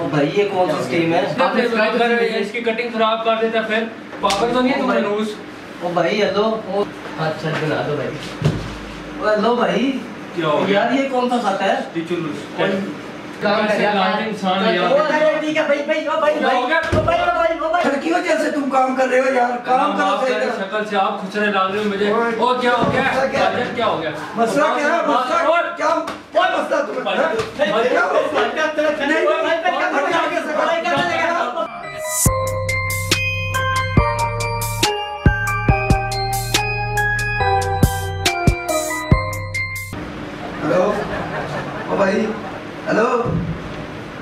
ओ भाई ये कौन सी स्कीम है आपने सब्सक्राइब कर रहे हैं इसकी कटिंग खराब कर देता फिर पागल तो नहीं है तुम मनूस ओ भाई हेलो अच्छा बना दो भाई। ओ हेलो भाई। क्या हो यार ये कौन सा खाता है? टीचर काम कर इंसान भाई ठीक है भाई भाई ओ भाई भाई ओ भाई लड़कियों जैसे तुम काम कर रहे हो यार काम करो आप सही शक्ल से आप खुचरे डाल रहे हो मुझे। ओ क्या हो गया? है? क्या? हो गया? मसला क्या है? मसला क्या? क्या मसला तुम्हें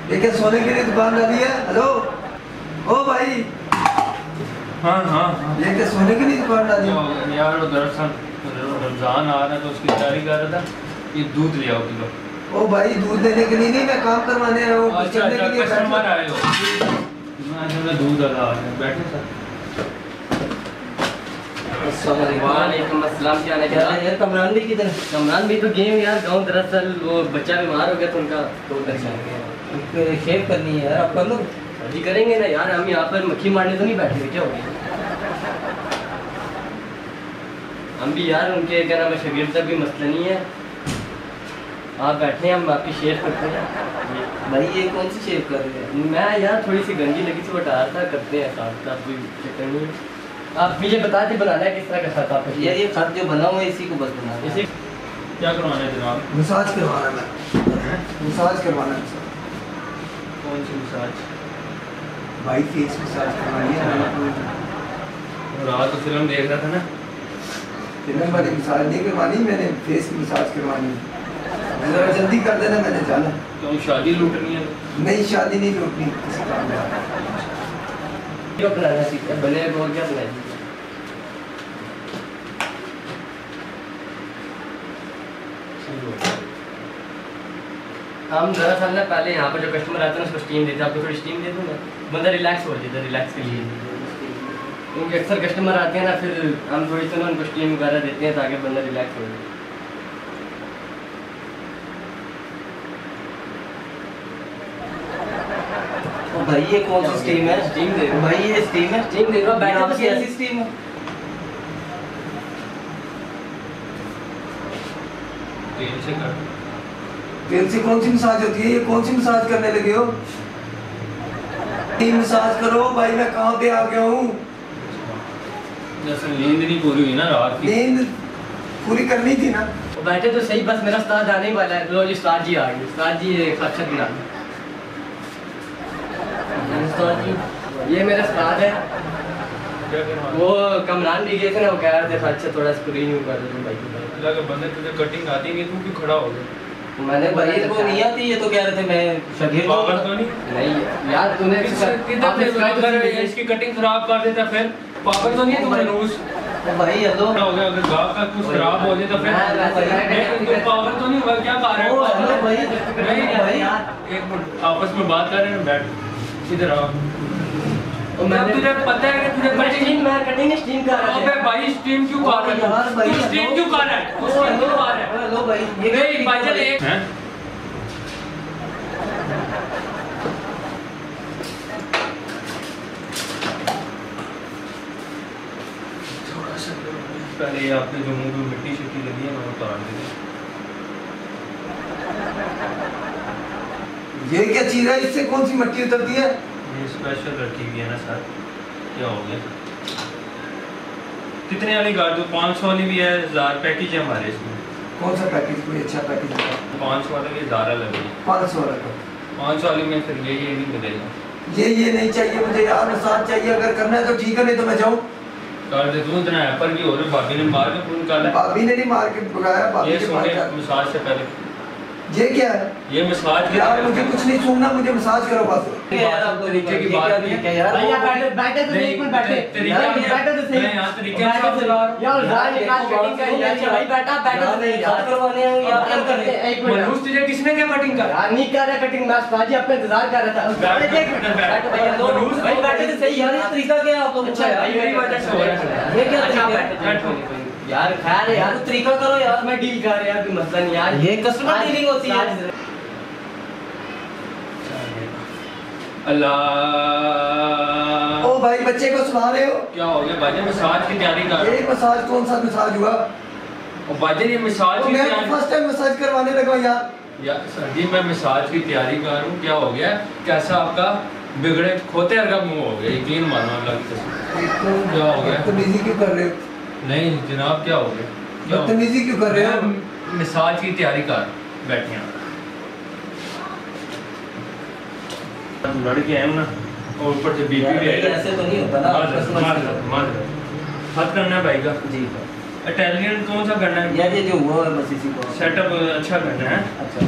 क्या सोने के लिए दुकान डाली है। हेलो? ओ भाई। हाँ हाँ ये क्या सोने के लिए दुकान डाली? है हो गया? यार वो दरअसल रमज़ान आ रहा है तो उसकी तैयारी कर रहा था। ये दूध ले आओ किलो ओ भाई दूध देने के लिए नहीं मैं काम करवाने आया हूँ। अच्छा अच्छा के लिए कस्टमर आए हो। मैं दूध लगा बैठे सर। वालेकुम अस्सलाम क्या हाल है क्या? क्या यार कमरान भी किधर कमरान भी तो गेम यार गाँव दरअसल वो बच्चा बीमार हो गया तो उनका तो उधर चले शेव करनी है यार आप कर लो। जी करेंगे ना यार हम यहाँ पर मक्खी मारने तो नहीं बैठे हुए क्या हो गया हम भी यार उनके क्या नाम है शगीर तक भी मसला नहीं है। आप बैठे हैं हम आपकी शेयर करते हैं। भाई ये कौन सी शेव कर रहे हैं? मैं यार थोड़ी सी गंदी लगी थी रहा था करते हैं साथ साथ कोई चक्कर नहीं है। आप मुझे बता दें बनाना है किस तरह का खाता आप यार ये खत जो बना हुआ है इसी को बस बना इसे क्या करवाना है जनाब? मसाज करवाना मैं मसाज करवाना है। कौन सी मसाज? भाई फेस मसाज करवानी है रात तो फ़िल्म देख रहा था ना। फ़िल्म वाली मसाज नहीं करवानी मैंने फेस की मसाज करवानी है। जरा जल्दी कर देना मैंने जाना। क्यों शादी लूटनी है। नहीं शादी नहीं लूटनी किसी काम में। क्या बनाना सीखा? है बने और क्या बनाएँगे हम दरअसल ना पहले यहाँ पर जो कस्टमर आते हैं उसको स्टीम देते हैं। आपको थोड़ी स्टीम दे दूँ मैं बंदा रिलैक्स हो जाता है रिलैक्स के लिए। क्योंकि अक्सर कस्टमर आते हैं ना फिर हम थोड़ी सी ना उनको स्टीम वगैरह देते हैं ताकि बंदा रिलैक्स हो जाए। भाई ये कौन सी स्कीम है स्टीम दे ओ भाई ये स्कीम है? स्टीम दे ये बैठे तो आपकी ऐसी स्कीम है? तेल से कर। तेल से कौन सी मसाज होती है? ये कौन सी मसाज करने लगे हो? तीन मसाज करो भाई मैं कहाँ पे आ गया हूँ? जैसे नींद नहीं पूरी हुई ना रात की। नींद पूरी करनी थी ना? वो बैठे तो सही बस मेरा उस्ताद आने ही वाला है। लो जी उस्ताद जी आ गए। उस्ताद जी एक अक्षर बना दो। उस्ताद जी ये मेरा उस्ताद है। वो कमरान भी गए थे ना वो कह रहे थे अच्छा थोड़ा स्क्रीन यू कर दो भाई। अल्लाह के बंदे तुझे कटिंग आती नहीं तू क्यों खड़ा हो गया? तो मैंने भाई इसको नहीं आती ये तो कह रहे थे मैं शगीर पागल तो नहीं। नहीं यार तूने तो रहे हैं इसकी कटिंग खराब कर देता फिर। पागल तो नहीं है तू मनूस ओ भाई हेलो क्या हो गया अगर गाँव का कुछ खराब हो जाए तो फिर मैं- मैं- मैं- नहीं, तू पागल तो नहीं हुआ क्या कर रहे हो? हेलो भाई। नहीं भाई। एक मिनट आपस में बात कर रहे हैं बैठ। इधर आओ। तो मैंने तुझे पता है कि तुझे मैं कटिंग स्टीम मैं कटिंग स्टीम कर रहा अबे भाई स्ट्रीम क्यों कर रहा यार भाई तू स्ट्रीम क्यों कर रहा है तू स्ट्रीम क्यों कर रहा है हेलो भाई ये नहीं भाईजान एक हैं? पहले ये आपने जो मुँह में मिट्टी शिट्टी लगी है मैं उतार देंगे ये क्या चीज़ है? इससे कौन सी मट्टी उतरती है? स्पेशल रखी हुई है ना सर? क्या हो गया? कितने वाली गाड़ी दो? पाँच सौ वाली भी है हज़ार पैकेज है हमारे इसमें। कौन सा पैकेज कोई अच्छा पैकेज होगा पाँच सौ वाले की ज़्यादा लगेगी पाँच सौ वाला का पाँच सौ वाली में फिर ये ये नहीं मिलेगा। ये ये नहीं चाहिए मुझे यार मसाज चाहिए अगर करना है तो ठीक है नहीं तो मैं जाऊँ। कर दे तू इतना ऐपर भी हो रहे भाभी ने मार के फ़ोन कर भाभी ने नहीं मार के भगाया भाभी के मसाज से पहले ये क्या है? ये मसाज के यार मुझे कुछ नहीं सुनना मुझे मसाज करो बस। यार आप तरीके की बात नहीं है। यार बैठे बैठे तो नहीं, एक मिनट बैठे। तरीके यार बैठे तो सही। यहाँ तरीके से तो चला यार यार, यार निकाल कटिंग कर बात यार भाई बैठा बैठा तो सही। यार करवाने हैं या क्या कर रहे एक मिनट। मनोज तुझे किसने क्या कटिंग कर? यार नहीं कर रहा कटिंग मैं उस्ताद जी आपका इंतज़ार कर रहा था। बैठे एक मिनट बैठ, भाई दो मनोज, भाई बैठे तो सही यार ये तरीका क्या है आप लोगों? अच्छा का भाई मेरी वजह से है। ये क्या अच्छा, तरीका है? बैठो। यार खैर यार यार तो तरीका करो यार मैं डील कर रहा कोई मसला नहीं यार। ये आज- dealing होती है। अल्लाह। ओ भाई बच्चे को सुना रहे हो? क्या हो गया? भाईजान मसाज की तैयारी कर ये मसाज कौन सा मसाज हुआ? और भाईजान ये मसाज तो की मैं फ़र्स्ट टाइम मसाज करवाने लगा यार। यार सर जी मैं मसाज की तैयारी कर रहा हूँ। क्या हो गया? कैसा आपका बिगड़े खोते का मुँह हो गया? यकीन मानो कसम। क्या हो गया? बदतमीजी क्यों कर रहे हो? नहीं जनाब क्या हो गया? बदतमीजी क्यों कर रहे हो? मसाज की तैयारी कर बैठे हैं। लड़के हैं ना और ऊपर से बीपी भी है ऐसे तो नहीं होता ना मार मार से- करना है भाई का। जी। इटालियन कौन सा करना है? यार ये जो हुआ है बस इसी को। सेटअप अच्छा करना है। अच्छा।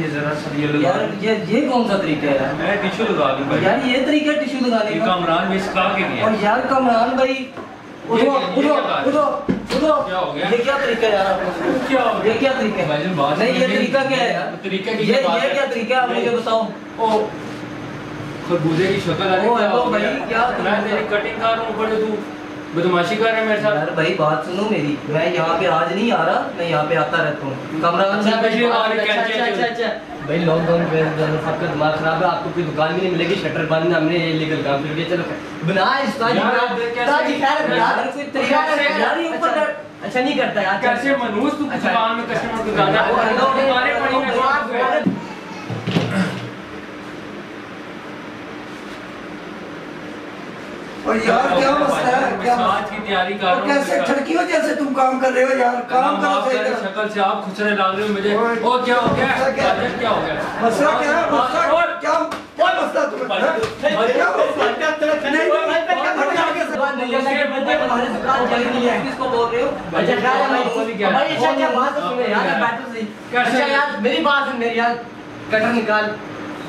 ये जरा सा ये लगा यार ये ये कौन सा तरीका है? मैं टिश्यू लगा दूँ भाई। यार ये तरीका टिश्यू लगाने ये का। कामरान के लिए और यार कमरान भाई उठो उठो क्या है? उठो उठो? ये क्या तरीका यार क्या ये क्या तरीका है? नहीं ये तरीका क्या है? यार तरीका ये क्या ये क्या तरीका है? आप मुझे बताओ। ओ खरबूजे की शक्ल आ रही हो। भाई, क्या मैं तेरी कटिंग कर रहा हूँ ऊपर से तू। बदमाशी कर रहा है मेरे साथ। यार भाई बात सुनो मेरी। मैं यहाँ पे आज नहीं आ रहा मैं यहाँ पे आता रहता हूँ। कमरान अच्छा, अच्छा, अच्छा, अच्छा, अच्छा। भाई लॉकडाउन पे सबका दिमाग खराब है आपको कोई दुकान भी नहीं मिलेगी शटर बंद हमने ये लीगल काम कर दिया चलो बना है, अच्छा, नहीं करता यार। कैसे मनूस तू। दुकान में कस्टमर को जाना वो हेलो, दुकानें पड़ी हैं बात- साथ में। और यार क्या मसला है क्या मसाज की तैयारी कर रहा हूँ कैसे ठड़कियों जैसे तुम काम कर रहे हो यार काम करो सही तरह शक्ल से आप खुचरे डाल रहे हो मुझे ओ क्या हो गया क्या क्या हो गया मसला क्या है मसला और क्या क्या मसला तुम्हें हैं? क्या मसला नहीं किसको बोल रहे हो अच्छा क्या है भाई भाई अच्छा क्या बात तो सुने यार बैठो सही अच्छा यार मेरी बात सुन मेरी यार कटर निकाल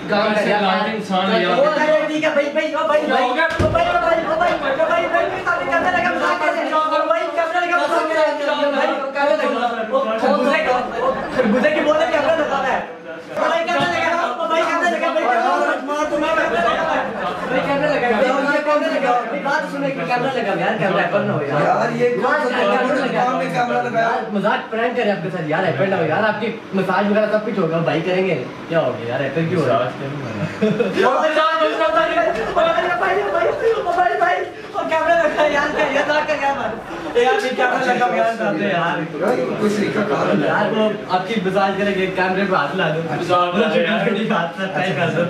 काम कर कैसे यार इंसान है यार? ओ, अरे ठीक है भाई भाई ओ भाई भाई हो? ओ भाई ओ भाई ओ भाई ओ भाई भाई भाई सामने कैमरा लगा मज़ाक हैं और भाई कैमरा लगा मज़ाक हैं भाई कैमरा लगा ओ कौन सा ओ खरबूजे की बोले कैमरा लगा है ओ भाई कैमरा लगा ओ भाई कैमरा लगा भाई कैमरा मार तो मैं कैमरा लगा भाई कैमरा लगा भाई ये कैमरा लगा भाई बात सुने कि कैमरा लगा यार कैमरा पर ना हो यार यार ये कौन सा लगा में कैमरा लगाया यार मज़ाक प्रैंक करे आपके साथ यार हैपेंड हो यार आपकी मसाज वगैरह सब कुछ होगा भाई करेंगे। क्या हो गया यार क्यों हो रहा है? यार कोई तरीका कार यार वो आपकी मसाज करेंगे कैमरे पे हाथ ला दो। मज़ाक कर रहे हैं यार। हाथ से ट्राई कर दो।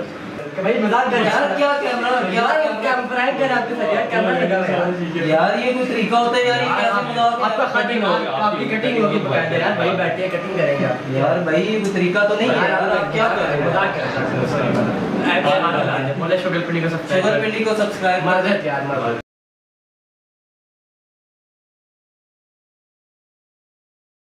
भाई मज़ाक कर यार क्या कैमरा यार कैमरा प्रैंक कर आपके साथ यार कैमरा लगा हुआ है यार। ये कोई तरीका होता है यार ये कैसे मज़ाक आपका कटिंग होगा आपकी कटिंग होगी बकायदा यार भाई बैठे कटिंग करेंगे आप। यार भाई ये कोई तरीका तो नहीं है यार आप क्या कर रहे हो? मज़ाक कर रहे हैं। बोले शुगर पिंडी को सब्सक्राइब शुगर पिंडी को सब्सक्राइब मार दे यार मार